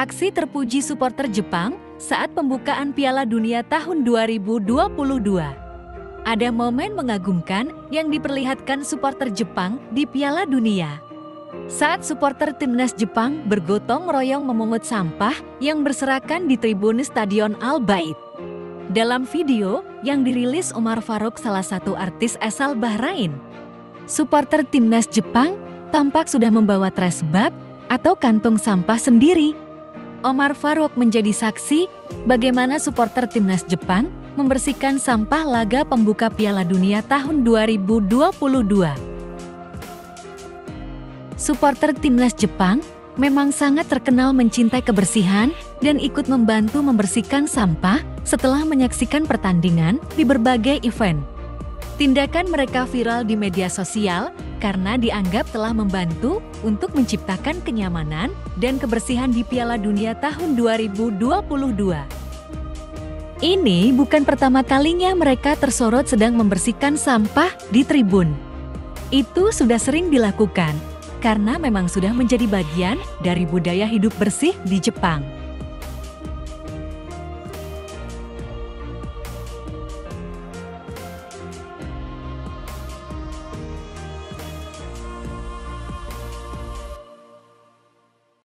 Aksi terpuji supporter Jepang saat pembukaan Piala Dunia tahun 2022. Ada momen mengagumkan yang diperlihatkan supporter Jepang di Piala Dunia. Saat supporter timnas Jepang bergotong royong memungut sampah yang berserakan di tribun Stadion Al Bait. Dalam video yang dirilis Omar Faruk salah satu artis asal Bahrain, supporter timnas Jepang tampak sudah membawa trash bag atau kantong sampah sendiri. Omar Faruk menjadi saksi bagaimana supporter timnas Jepang membersihkan sampah laga pembuka Piala Dunia tahun 2022. Supporter timnas Jepang memang sangat terkenal mencintai kebersihan dan ikut membantu membersihkan sampah setelah menyaksikan pertandingan di berbagai event. Tindakan mereka viral di media sosial karena dianggap telah membantu untuk menciptakan kenyamanan dan kebersihan di Piala Dunia tahun 2022. Ini bukan pertama kalinya mereka tersorot sedang membersihkan sampah di tribun. Itu sudah sering dilakukan karena memang sudah menjadi bagian dari budaya hidup bersih di Jepang.